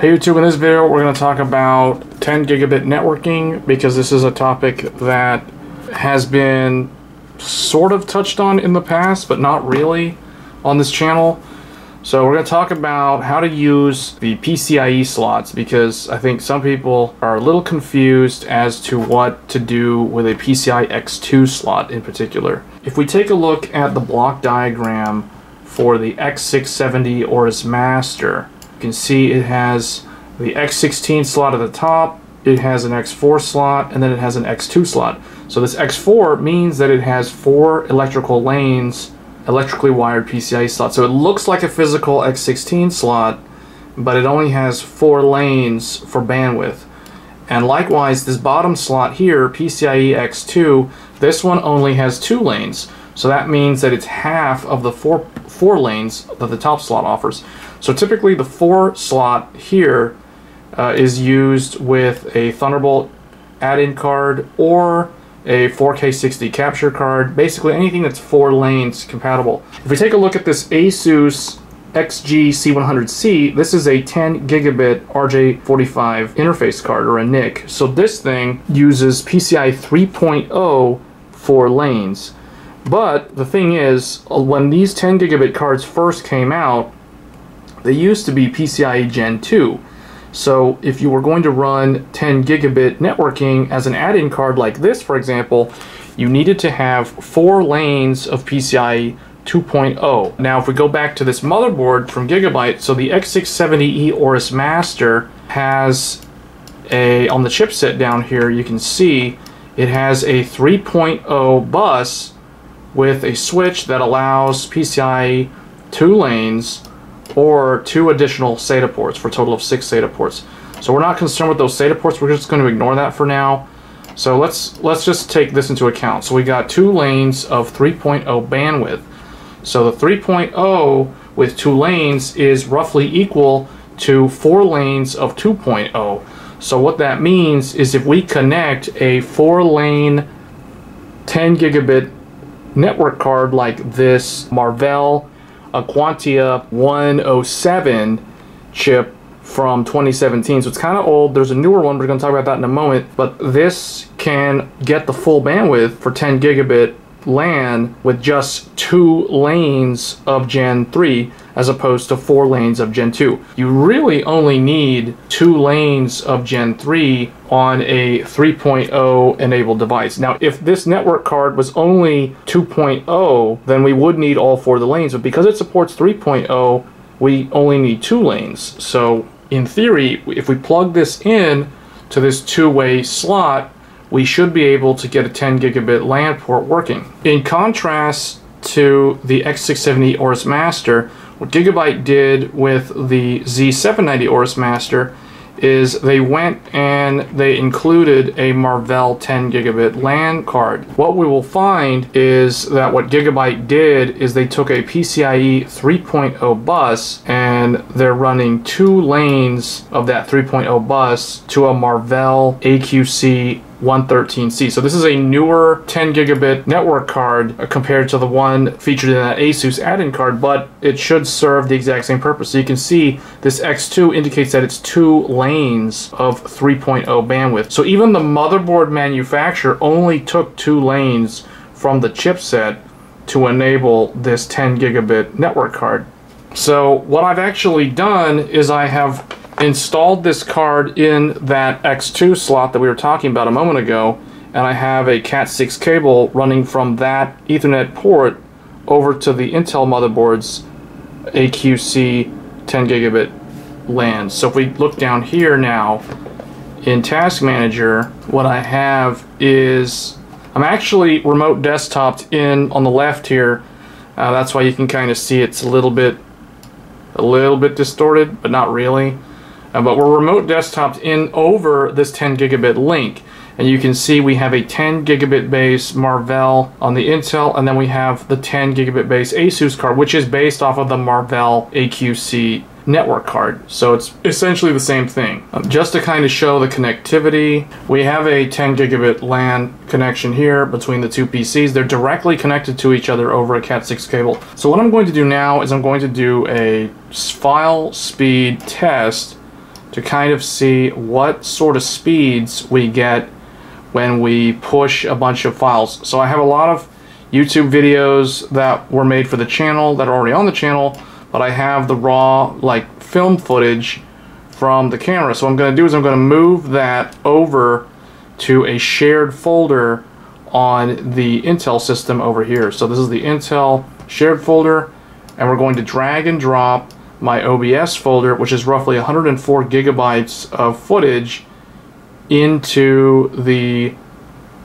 Hey YouTube, in this video we're going to talk about 10 gigabit networking because this is a topic that has been sort of touched on in the past, but not really on this channel. So we're going to talk about how to use the PCIe slots because I think some people are a little confused as to what to do with a PCI X2 slot in particular. If we take a look at the block diagram for the X670 Aorus Master, you can see it has the X16 slot at the top, it has an X4 slot, and then it has an X2 slot. So this X4 means that it has four electrical lanes, electrically wired PCIe slots. So it looks like a physical X16 slot, but it only has four lanes for bandwidth. And likewise, this bottom slot here, PCIe X2, this one only has two lanes. So that means that it's half of the four, four lanes that the top slot offers. So typically the four slot here uh, is used with a Thunderbolt add-in card or a 4K 60 capture card, basically anything that's four lanes compatible. If we take a look at this Asus XG C100C, this is a 10 gigabit RJ45 interface card or a NIC. So this thing uses PCI 3.0 for lanes. But the thing is, uh, when these 10 gigabit cards first came out, they used to be PCIe Gen 2. So if you were going to run 10 gigabit networking as an add-in card like this, for example, you needed to have four lanes of PCIe 2.0. Now, if we go back to this motherboard from Gigabyte, so the X670E Aorus Master has a, on the chipset down here, you can see it has a 3.0 bus with a switch that allows PCIe two lanes or two additional SATA ports for a total of six SATA ports. So we're not concerned with those SATA ports. We're just going to ignore that for now. So let's let's just take this into account. So we got two lanes of 3.0 bandwidth. So the 3.0 with two lanes is roughly equal to four lanes of 2.0. So what that means is if we connect a four lane 10 gigabit network card like this Marvell Aquantia 107 chip from 2017. So it's kind of old. There's a newer one. We're going to talk about that in a moment. But this can get the full bandwidth for 10 gigabit LAN with just two lanes of Gen 3 as opposed to four lanes of Gen 2. You really only need two lanes of Gen 3 on a 3.0 enabled device. Now, if this network card was only 2.0, then we would need all four of the lanes, but because it supports 3.0, we only need two lanes. So in theory, if we plug this in to this two-way slot, we should be able to get a 10 gigabit LAN port working. In contrast to the X670 Aorus Master, what Gigabyte did with the Z790 Aorus Master is they went and they included a Marvell 10 gigabit LAN card. What we will find is that what Gigabyte did is they took a PCIe 3.0 bus and they're running two lanes of that 3.0 bus to a Marvell AQC 113C. So this is a newer 10 gigabit network card uh, compared to the one featured in that Asus add-in card, but it should serve the exact same purpose. So you can see this X2 indicates that it's two lanes of 3.0 bandwidth. So even the motherboard manufacturer only took two lanes from the chipset to enable this 10 gigabit network card. So what I've actually done is I have installed this card in that X2 slot that we were talking about a moment ago, and I have a Cat6 cable running from that Ethernet port over to the Intel motherboard's AQC 10 gigabit LAN. So if we look down here now in Task Manager, what I have is I'm actually remote desktoped in on the left here. Uh, that's why you can kind of see it's a little bit a little bit distorted, but not really. Uh, but we're remote desktops in over this 10 gigabit link. And you can see we have a 10 gigabit base Marvell on the Intel, and then we have the 10 gigabit base Asus card, which is based off of the Marvell AQC network card. So it's essentially the same thing. Um, just to kind of show the connectivity, we have a 10 gigabit LAN connection here between the two PCs. They're directly connected to each other over a Cat6 cable. So what I'm going to do now is I'm going to do a file speed test to kind of see what sort of speeds we get when we push a bunch of files. So I have a lot of YouTube videos that were made for the channel that are already on the channel, but I have the raw like film footage from the camera. So what I'm going to do is I'm going to move that over to a shared folder on the Intel system over here. So this is the Intel shared folder and we're going to drag and drop my OBS folder, which is roughly 104 gigabytes of footage, into the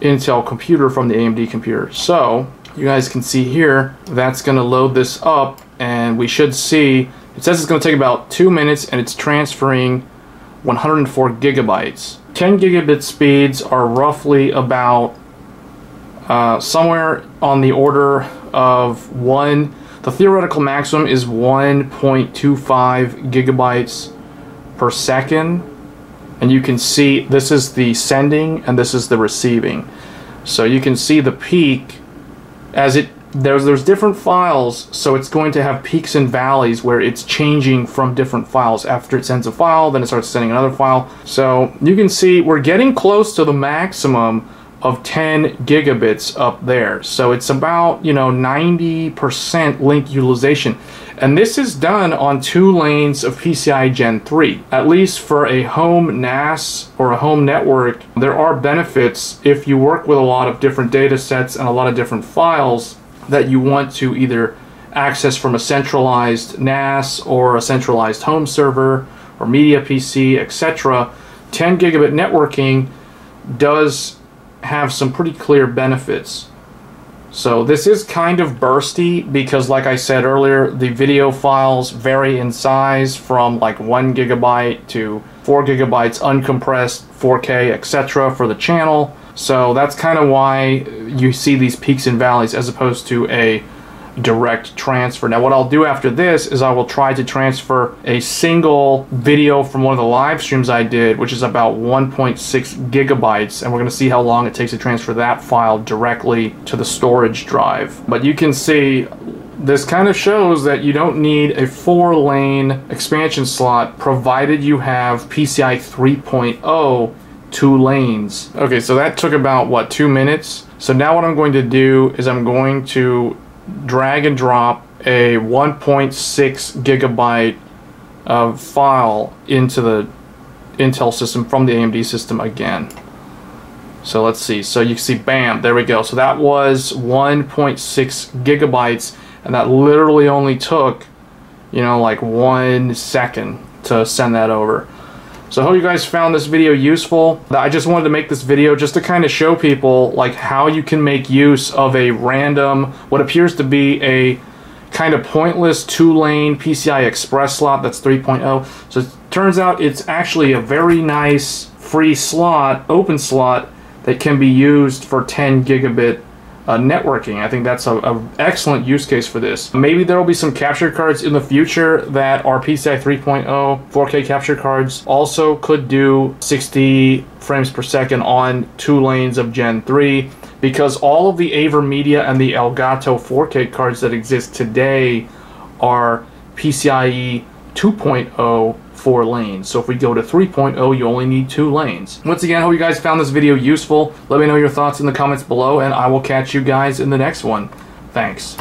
Intel computer from the AMD computer. So you guys can see here, that's going to load this up and we should see, it says it's going to take about two minutes and it's transferring 104 gigabytes. 10 gigabit speeds are roughly about uh, somewhere on the order of one the theoretical maximum is 1.25 gigabytes per second. And you can see this is the sending and this is the receiving. So you can see the peak as it there's there's different files, so it's going to have peaks and valleys where it's changing from different files. After it sends a file, then it starts sending another file. So you can see we're getting close to the maximum of 10 gigabits up there. So it's about, you know, 90% link utilization. And this is done on two lanes of PCI Gen 3. At least for a home NAS or a home network, there are benefits if you work with a lot of different data sets and a lot of different files that you want to either access from a centralized NAS or a centralized home server or media PC, etc. 10 gigabit networking does have some pretty clear benefits. So this is kind of bursty because like I said earlier, the video files vary in size from like one gigabyte to four gigabytes uncompressed 4K, etc. for the channel. So that's kind of why you see these peaks and valleys as opposed to a direct transfer. Now what I'll do after this is I will try to transfer a single video from one of the live streams I did, which is about 1.6 gigabytes, and we're going to see how long it takes to transfer that file directly to the storage drive. But you can see this kind of shows that you don't need a four lane expansion slot provided you have PCI 3.0 two lanes. Okay, so that took about, what, two minutes? So now what I'm going to do is I'm going to drag and drop a 1.6 gigabyte of file into the Intel system from the AMD system again. So let's see. So you can see, bam, there we go. So that was 1.6 gigabytes, and that literally only took, you know, like one second to send that over. So I hope you guys found this video useful. I just wanted to make this video just to kind of show people like how you can make use of a random, what appears to be a kind of pointless two-lane PCI Express slot that's 3.0. So it turns out it's actually a very nice free slot, open slot, that can be used for 10 gigabit uh, networking. I think that's an excellent use case for this. Maybe there will be some capture cards in the future that are PCI 3.0 4K capture cards. Also could do 60 frames per second on two lanes of Gen 3 because all of the AverMedia and the Elgato 4K cards that exist today are PCIe 2.0 four lanes. So if we go to 3.0, you only need two lanes. Once again, I hope you guys found this video useful. Let me know your thoughts in the comments below, and I will catch you guys in the next one. Thanks.